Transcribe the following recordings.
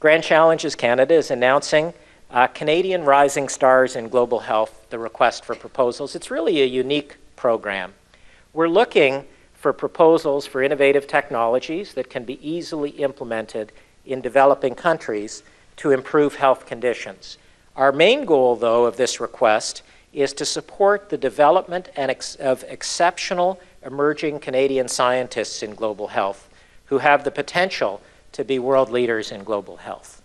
Grand Challenges Canada is announcing uh, Canadian Rising Stars in Global Health, the request for proposals. It's really a unique program. We're looking for proposals for innovative technologies that can be easily implemented in developing countries to improve health conditions. Our main goal, though, of this request is to support the development ex of exceptional emerging Canadian scientists in global health who have the potential to be world leaders in global health.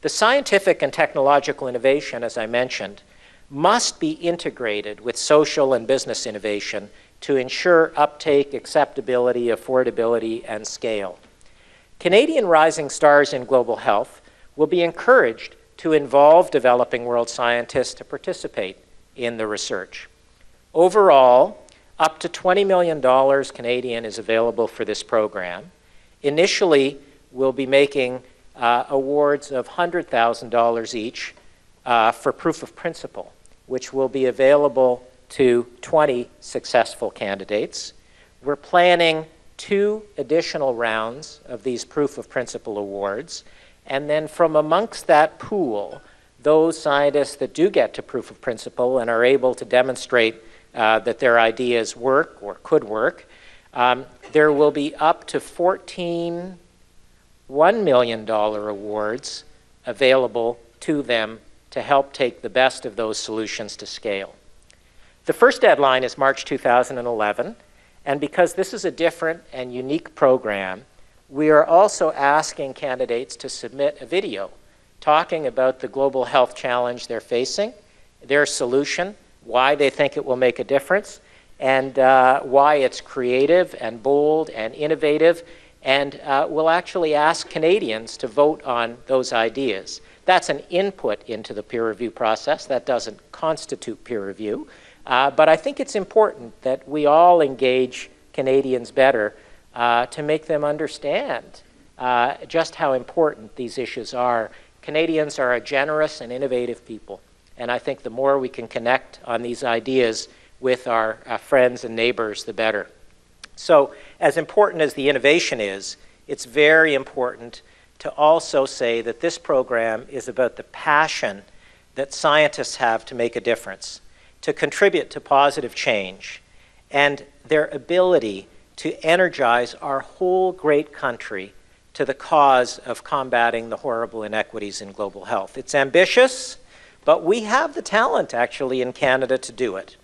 The scientific and technological innovation, as I mentioned, must be integrated with social and business innovation to ensure uptake, acceptability, affordability, and scale. Canadian rising stars in global health will be encouraged to involve developing world scientists to participate in the research. Overall, up to $20 million Canadian is available for this program. Initially, we'll be making uh, awards of $100,000 each uh, for proof of principle, which will be available to 20 successful candidates. We're planning two additional rounds of these proof of principle awards, and then from amongst that pool, those scientists that do get to proof of principle and are able to demonstrate uh, that their ideas work or could work, um, there will be up to 14 $1 million awards available to them to help take the best of those solutions to scale. The first deadline is March 2011, and because this is a different and unique program, we are also asking candidates to submit a video talking about the global health challenge they're facing, their solution, why they think it will make a difference, and uh, why it's creative and bold and innovative. And uh, we'll actually ask Canadians to vote on those ideas. That's an input into the peer review process. That doesn't constitute peer review. Uh, but I think it's important that we all engage Canadians better uh, to make them understand uh, just how important these issues are. Canadians are a generous and innovative people, and I think the more we can connect on these ideas with our uh, friends and neighbors, the better. So, as important as the innovation is, it's very important to also say that this program is about the passion that scientists have to make a difference, to contribute to positive change, and their ability to energize our whole great country to the cause of combating the horrible inequities in global health. It's ambitious, but we have the talent actually in Canada to do it.